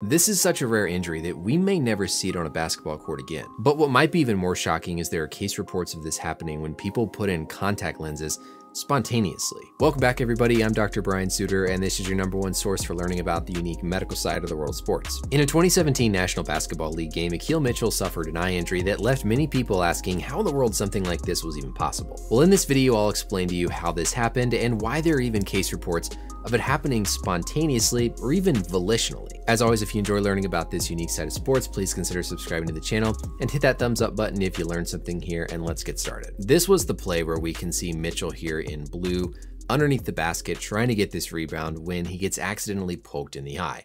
This is such a rare injury that we may never see it on a basketball court again. But what might be even more shocking is there are case reports of this happening when people put in contact lenses spontaneously. Welcome back everybody, I'm Dr. Brian Sutterer and this is your number one source for learning about the unique medical side of the world of sports. In a 2017 National Basketball League game, Akil Mitchell suffered an eye injury that left many people asking how in the world something like this was even possible. Well in this video I'll explain to you how this happened and why there are even case reports of it happening spontaneously or even volitionally. As always, if you enjoy learning about this unique side of sports, please consider subscribing to the channel and hit that thumbs up button if you learned something here and let's get started. This was the play where we can see Mitchell here in blue underneath the basket trying to get this rebound when he gets accidentally poked in the eye.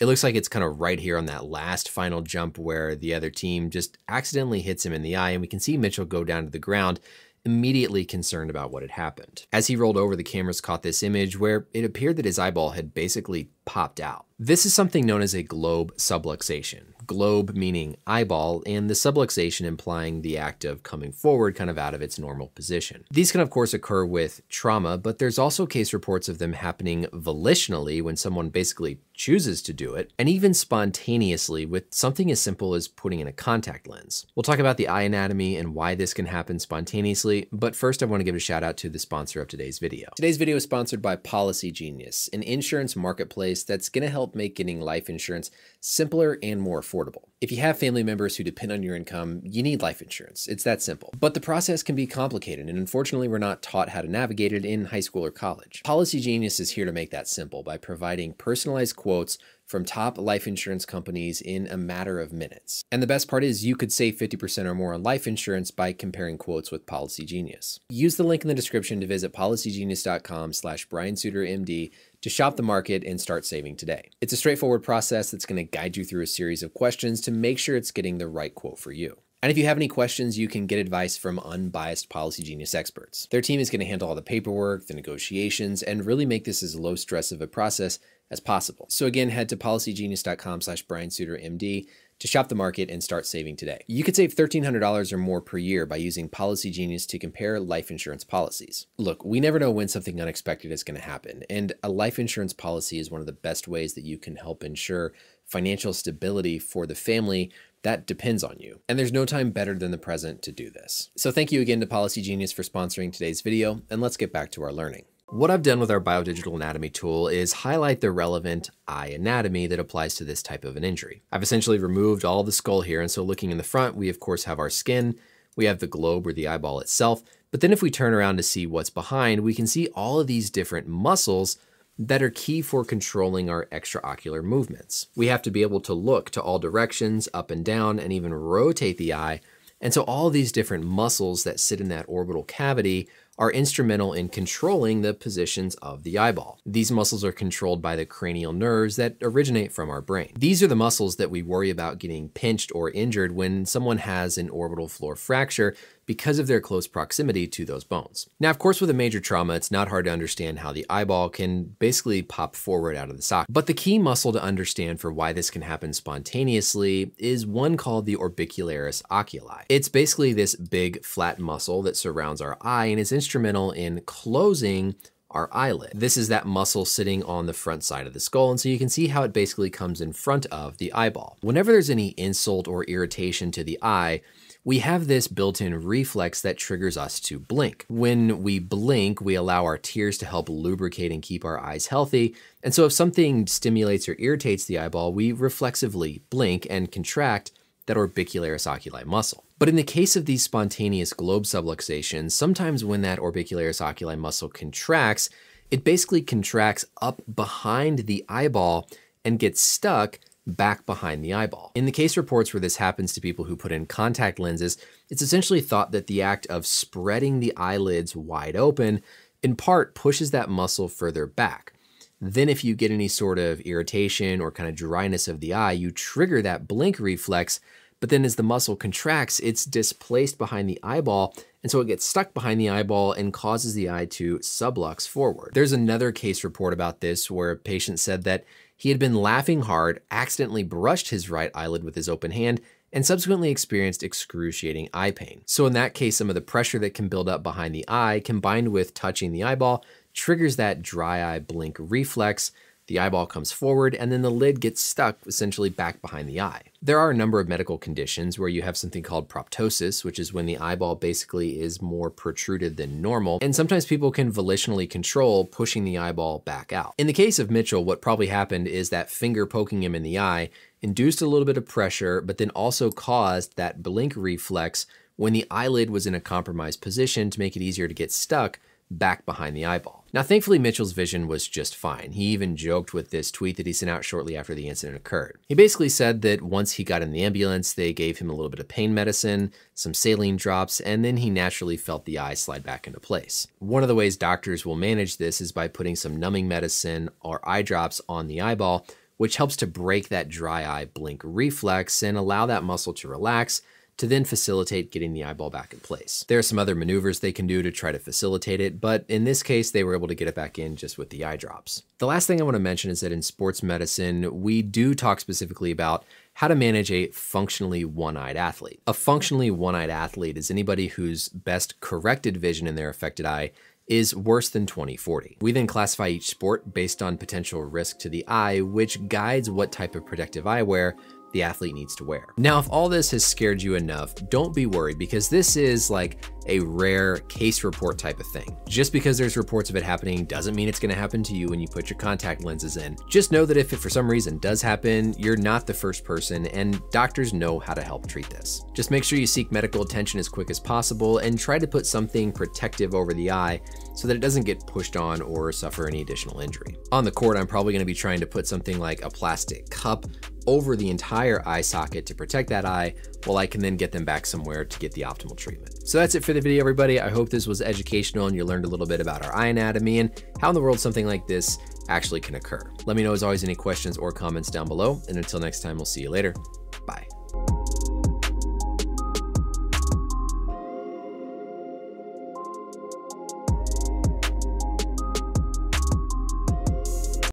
It looks like it's kind of right here on that last final jump where the other team just accidentally hits him in the eye and we can see Mitchell go down to the ground immediately concerned about what had happened. As he rolled over, the cameras caught this image where it appeared that his eyeball had basically popped out. This is something known as a globe subluxation. Globe meaning eyeball, and the subluxation implying the act of coming forward kind of out of its normal position. These can of course occur with trauma, but there's also case reports of them happening volitionally when someone basically chooses to do it, and even spontaneously with something as simple as putting in a contact lens. We'll talk about the eye anatomy and why this can happen spontaneously, but first I want to give a shout out to the sponsor of today's video. Today's video is sponsored by Policygenius, an insurance marketplace that's going to help make getting life insurance simpler and more affordable. If you have family members who depend on your income, you need life insurance. It's that simple. But the process can be complicated, and unfortunately, we're not taught how to navigate it in high school or college. Policygenius is here to make that simple by providing personalized quotes from top life insurance companies in a matter of minutes. And the best part is you could save 50% or more on life insurance by comparing quotes with Policygenius. Use the link in the description to visit policygenius.com slash Brian Sutterer MD to shop the market and start saving today. It's a straightforward process that's going to guide you through a series of questions to make sure it's getting the right quote for you. And if you have any questions, you can get advice from unbiased Policygenius experts. Their team is going to handle all the paperwork, the negotiations, and really make this as low stress of a process as possible. So again, head to policygenius.com slash Brian Sutterer MD to shop the market and start saving today. You could save $1,300 or more per year by using Policygenius to compare life insurance policies. Look, we never know when something unexpected is going to happen, and a life insurance policy is one of the best ways that you can help ensure financial stability for the family that depends on you. And there's no time better than the present to do this. So thank you again to Policygenius for sponsoring today's video, and let's get back to our learning. What I've done with our biodigital anatomy tool is highlight the relevant eye anatomy that applies to this type of an injury. I've essentially removed all the skull here, and so looking in the front, we of course have our skin, we have the globe or the eyeball itself, but then if we turn around to see what's behind, we can see all of these different muscles that are key for controlling our extraocular movements. We have to be able to look to all directions, up and down, and even rotate the eye. And so all these different muscles that sit in that orbital cavity are instrumental in controlling the positions of the eyeball. These muscles are controlled by the cranial nerves that originate from our brain. These are the muscles that we worry about getting pinched or injured when someone has an orbital floor fracture because of their close proximity to those bones. Now, of course, with a major trauma, it's not hard to understand how the eyeball can basically pop forward out of the socket. But the key muscle to understand for why this can happen spontaneously is one called the orbicularis oculi. It's basically this big flat muscle that surrounds our eye and is instrumental in closing our eyelid. This is that muscle sitting on the front side of the skull, and so you can see how it basically comes in front of the eyeball. Whenever there's any insult or irritation to the eye, we have this built-in reflex that triggers us to blink. When we blink, we allow our tears to help lubricate and keep our eyes healthy. And so if something stimulates or irritates the eyeball, we reflexively blink and contract that orbicularis oculi muscle. But in the case of these spontaneous globe subluxations, sometimes when that orbicularis oculi muscle contracts, it basically contracts up behind the eyeball and gets stuck back behind the eyeball. In the case reports where this happens to people who put in contact lenses, it's essentially thought that the act of spreading the eyelids wide open in part pushes that muscle further back. Then if you get any sort of irritation or kind of dryness of the eye, you trigger that blink reflex, but then as the muscle contracts, it's displaced behind the eyeball, and so it gets stuck behind the eyeball and causes the eye to sublux forward. There's another case report about this where a patient said that he had been laughing hard, accidentally brushed his right eyelid with his open hand, and subsequently experienced excruciating eye pain. So in that case, some of the pressure that can build up behind the eye combined with touching the eyeball triggers that dry eye blink reflex, the eyeball comes forward, and then the lid gets stuck essentially back behind the eye. There are a number of medical conditions where you have something called proptosis, which is when the eyeball basically is more protruded than normal, and sometimes people can volitionally control pushing the eyeball back out. In the case of Mitchell, what probably happened is that finger poking him in the eye induced a little bit of pressure, but then also caused that blink reflex when the eyelid was in a compromised position to make it easier to get stuck back behind the eyeball. Now, thankfully, Mitchell's vision was just fine. He even joked with this tweet that he sent out shortly after the incident occurred. He basically said that once he got in the ambulance, they gave him a little bit of pain medicine, some saline drops, and then he naturally felt the eye slide back into place. One of the ways doctors will manage this is by putting some numbing medicine or eye drops on the eyeball, which helps to break that dry eye blink reflex and allow that muscle to relax to then facilitate getting the eyeball back in place. There are some other maneuvers they can do to try to facilitate it, but in this case, they were able to get it back in just with the eye drops. The last thing I want to mention is that in sports medicine, we do talk specifically about how to manage a functionally one-eyed athlete. A functionally one-eyed athlete is anybody whose best corrected vision in their affected eye is worse than 20/40. We then classify each sport based on potential risk to the eye, which guides what type of protective eyewear the athlete needs to wear. Now, if all this has scared you enough, don't be worried because this is like a rare case report type of thing. Just because there's reports of it happening doesn't mean it's gonna happen to you when you put your contact lenses in. Just know that if it for some reason does happen, you're not the first person and doctors know how to help treat this. Just make sure you seek medical attention as quick as possible and try to put something protective over the eye so that it doesn't get pushed on or suffer any additional injury. On the court, I'm probably gonna be trying to put something like a plastic cup over the entire eye socket to protect that eye while I can then get them back somewhere to get the optimal treatment. So that's it for the video, everybody. I hope this was educational and you learned a little bit about our eye anatomy and how in the world something like this actually can occur. Let me know as always any questions or comments down below. And until next time, we'll see you later.